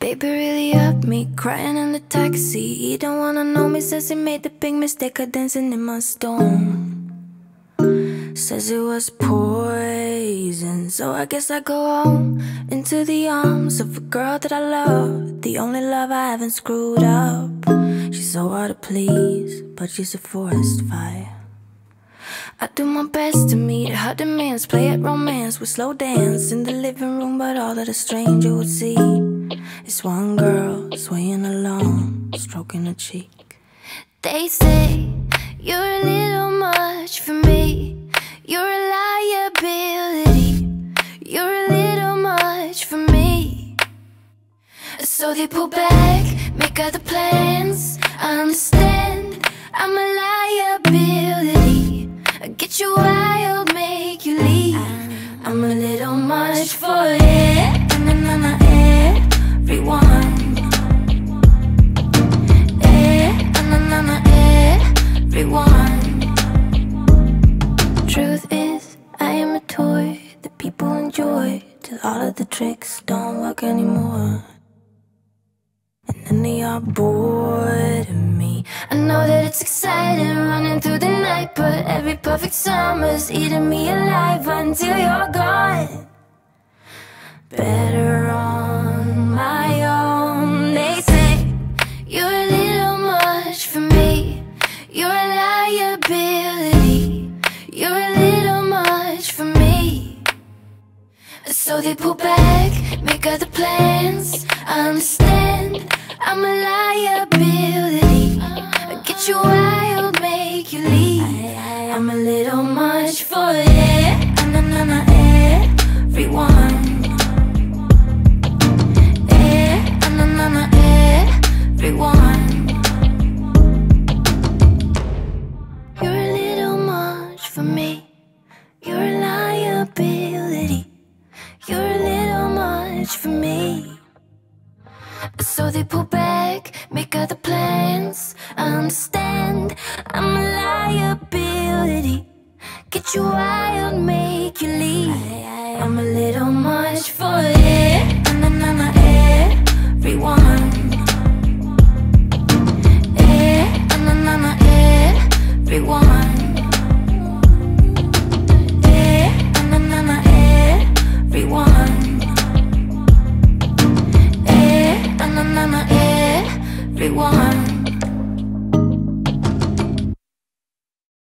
Baby really up me, crying in the taxi. He don't wanna know me, says he made the big mistake of dancing in my storm. Says it was poison, so I guess I go home into the arms of a girl that I love. The only love I haven't screwed up. She's so hard to please, but she's a forest fire. I do my best to meet her demands, play at romance with slow dance in the living room, but all that a stranger would see is one girl swaying alone, stroking her cheek. They say you're a little much for me. You're a liability. You're a little much for me. So they pull back, make other plans. I understand I'm a liability. You wild, make you leave. I'm a little much for it. Na na na everyone. Eh, na na na everyone. Truth is, I am a toy that people enjoy all of the tricks don't work anymore. And then they are bored know that it's exciting running through the night, but every perfect summer's eating me alive until you're gone. Better on my own. They say you're a little much for me. You're a liability. You're a little much for me. So they pull back, make other plans. I understand I'm a I'm a little much for it. Na na na everyone. Eh, na na na everyone. You're a little much for me. You're a liability. You're a little much for me. So they pull back, make other plans. I understand I'm a liability. Get you wild, make you leave. I'm a little much for it. Na na na everyone. Eh, na na na everyone. Eh, na na na everyone. Eh, na na na everyone.